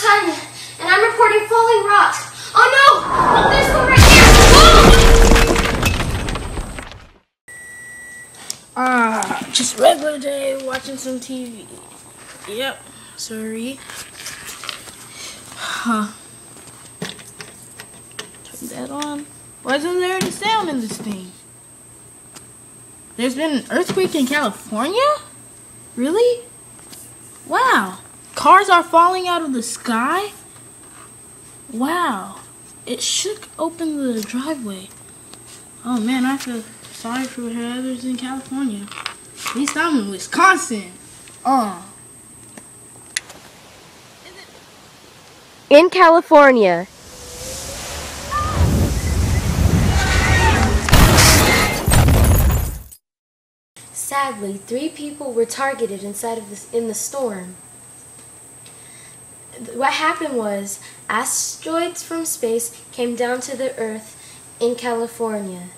I'm and I'm reporting falling rocks. Oh no! Look, there's one right here! Whoa! Ah, uh, just regular day watching some TV. Yep, sorry. Huh. Turn that on. Why isn't there any sound in this thing? There's been an earthquake in California? Really? Wow. Cars are falling out of the sky? Wow. It shook open the driveway. Oh man, I feel sorry for others in California. At least I'm in Wisconsin. Uh. In California, Sadly, three people were targeted inside of this in the storm. What happened was asteroids from space came down to the Earth in California.